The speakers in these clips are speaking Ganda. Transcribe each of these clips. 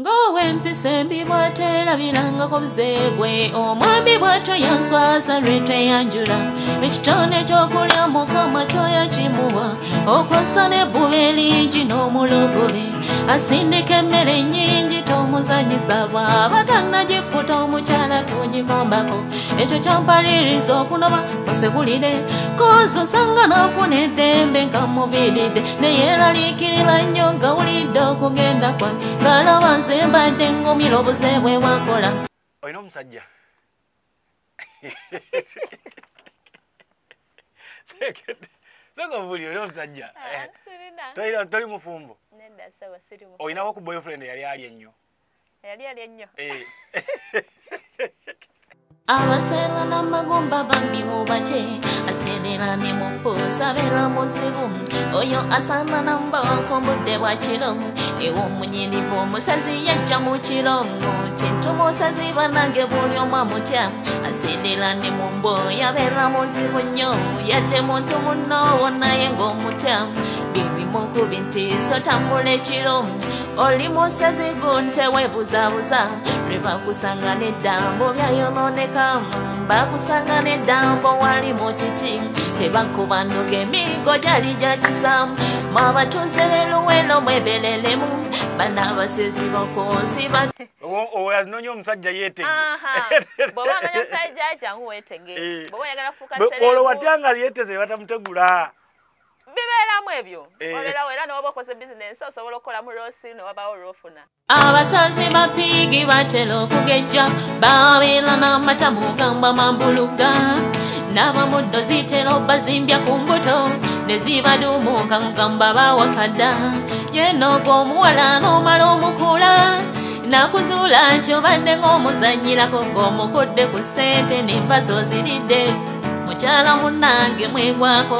ng'owempisa embi bw'ateerabirangako buzeebwe omwami bw'atyo yanswaza lweteyanjula ekitone ky'okulya mukama kyoya kimuwa okwasa n'ebbuba eringi n'omulogole asindika emmere nnyingi tomuzanyisa bw'aba tannagikkuta omukyala togikombako ekyo kyampaliriza okunoba musegulire kozo sanga naafuna eddembe nga muviiridde neyeeraliikirira nnyo nga wulidde okugenda kwange ng'alaba nze mbadde ngumira obuzeebwe bwakola. Olina omusajja? Soka buli olina omusajja? Tolina- toli mufumbo? Olinako ku boyfriend yali ali ennyo yali ali ennyo Eh. abaseera n'amagumba bambi mubate aseerera ne mupuusa abeera muzibu oyo asaana namboko budde bwa kiro ew'omunyirivu omusazi yajja mu kiro. Tintumusazi banange buli omu amutya aseerera ne mu mbooyi abeera muzibu nnyo. Yadde muntu munno naye ng'omutya nkubi ntiiso tambula ekiro oli musazi guntewebuzaabuza lwe bakusanga neddambo byayononeka bakusanga neddambo wali mu. Kiti tebakuba nduga emigo gyali gyakisamu mwabatuze leero weno mwebereremu banaabasezi bakonsiba owazinoonya omusajja yeetegeolowatya eh. nga yeeteze batamutegula. Bibeeramu ebyo? Eh. obeerawo era n'oba okoze bizinensi osobola okukola mu loosi newabawo olwofuna abasazi bapiigi batera okugejja babeera n'amata mugamba mambuluga. N'abamuddo zitera obazimbya ku mbuto ne zibaduumuka ngamba bawakadda yenooga omuwala n'omala omukula nakuzuula nti obadde ng'omuzanyirako ng'omukudde ku ssente n'enva zoziridde mukyala munnange mwegwako.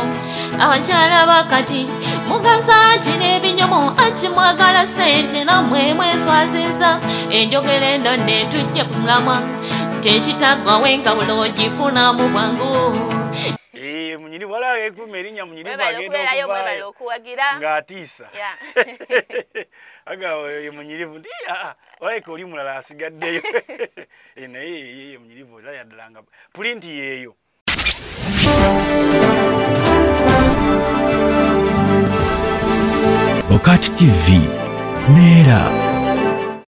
Abakyala bakati muganza nti n'ebinyomo anti mwagala ssente nammwe mweswaziza. Enjogera eno netujje ku mulamwa tekitaggwawo engabula ogifunamu bwangu. Eh, munyirivu wala ekuma erinnya munyirivu webale agenda okubeerayo mwebale okuvaayo okuwagira. ng'atiisa. Ya. aga oyo munyirivu ndi aa olaika oli mulala asigaddeyo. Eh, naye ye munyirivu era yaddala nga pulinti yeeyo Bokati TV neera